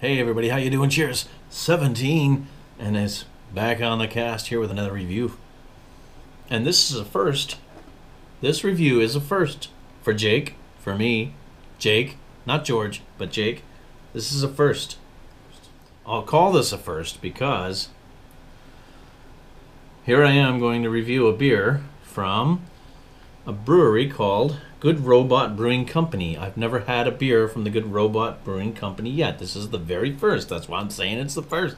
Hey everybody, how you doing? Cheers. 17 and it's back on the cast here with another review. And this is a first. This review is a first for Jake, for me, Jake, not George, but Jake. This is a first. I'll call this a first because here I am going to review a beer from a brewery called Good Robot Brewing Company. I've never had a beer from the Good Robot Brewing Company yet. This is the very first. That's why I'm saying it's the first.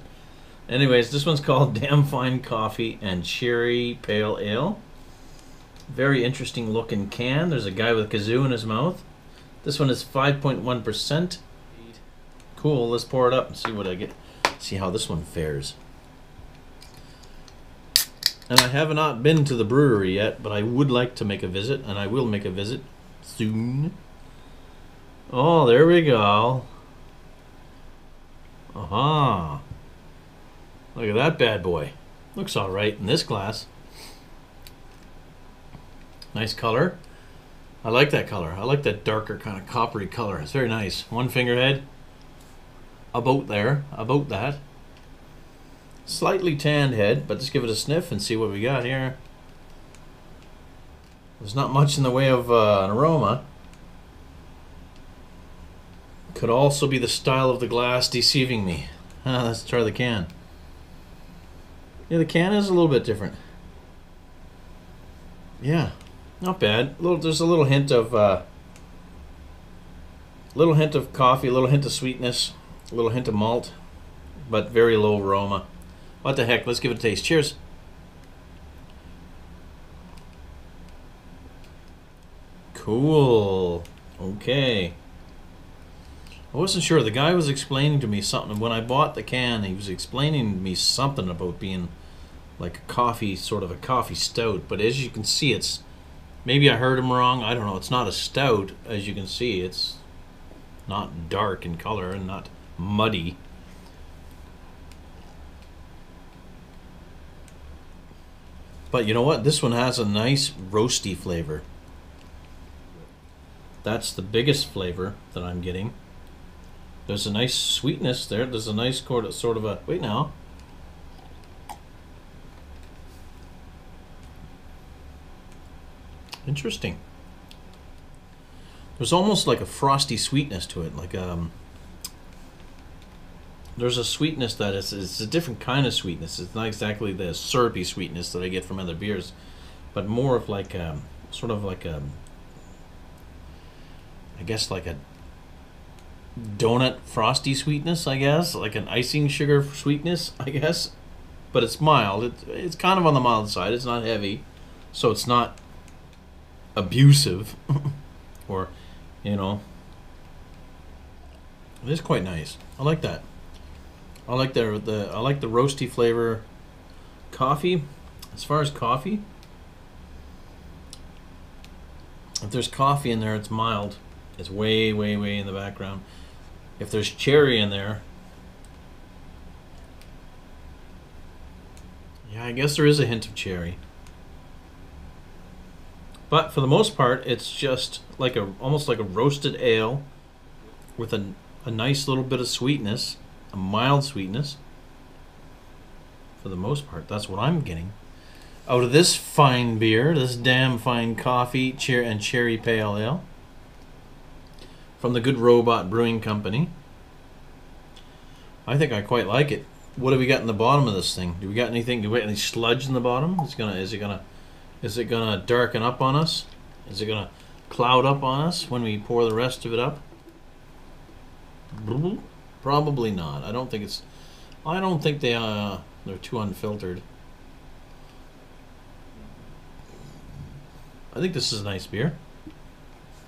Anyways, this one's called Damn Fine Coffee and Cherry Pale Ale. Very interesting looking can. There's a guy with a kazoo in his mouth. This one is 5.1%. Cool, let's pour it up and see what I get. See how this one fares. And I have not been to the brewery yet, but I would like to make a visit, and I will make a visit soon. Oh, there we go. Aha. Look at that bad boy. Looks alright in this glass. Nice color. I like that color. I like that darker kind of coppery color. It's very nice. One finger head. About there. About that. Slightly tanned head, but let's give it a sniff and see what we got here. There's not much in the way of uh, an aroma. Could also be the style of the glass deceiving me. Ah, let's try the can. Yeah, the can is a little bit different. Yeah, not bad. A little, there's a little hint of, uh, little hint of coffee, a little hint of sweetness, a little hint of malt, but very low aroma. What the heck? Let's give it a taste. Cheers. Cool. Okay. I wasn't sure. The guy was explaining to me something. When I bought the can, he was explaining to me something about being like a coffee, sort of a coffee stout. But as you can see, it's maybe I heard him wrong. I don't know. It's not a stout, as you can see. It's not dark in color and not muddy. But you know what? This one has a nice roasty flavor. That's the biggest flavor that I'm getting. There's a nice sweetness there. There's a nice sort of a... Wait now. Interesting. There's almost like a frosty sweetness to it. Like, um there's a sweetness that is it's a different kind of sweetness. It's not exactly the syrupy sweetness that I get from other beers, but more of like um, sort of like a I guess like a donut frosty sweetness, I guess, like an icing sugar sweetness, I guess. But it's mild. It, it's kind of on the mild side. It's not heavy, so it's not abusive, or you know, it is quite nice. I like that. I like the the I like the roasty flavor. Coffee, as far as coffee, if there's coffee in there, it's mild. It's way, way, way in the background. If there's cherry in there, yeah, I guess there is a hint of cherry. But for the most part, it's just like a almost like a roasted ale with a, a nice little bit of sweetness a mild sweetness. For the most part, that's what I'm getting. Out of this fine beer, this damn fine coffee cheer and cherry pale ale from the Good Robot Brewing Company. I think I quite like it. What have we got in the bottom of this thing? Do we got anything? Do we got any sludge in the bottom? Is it gonna? Is it gonna? Is it gonna darken up on us? Is it gonna cloud up on us when we pour the rest of it up? Probably not. I don't think it's. I don't think they uh they're too unfiltered. I think this is a nice beer.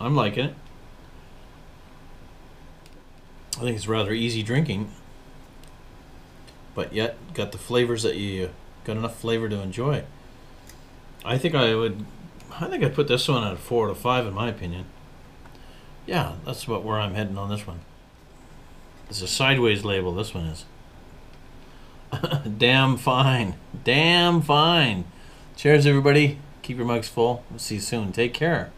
I'm liking it. I think it's rather easy drinking, but yet got the flavors that you got enough flavor to enjoy. I think I would. I think I'd put this one at four to five in my opinion. Yeah, that's about where I'm heading on this one. It's a sideways label, this one is. Damn fine. Damn fine. Cheers, everybody. Keep your mugs full. We'll see you soon. Take care.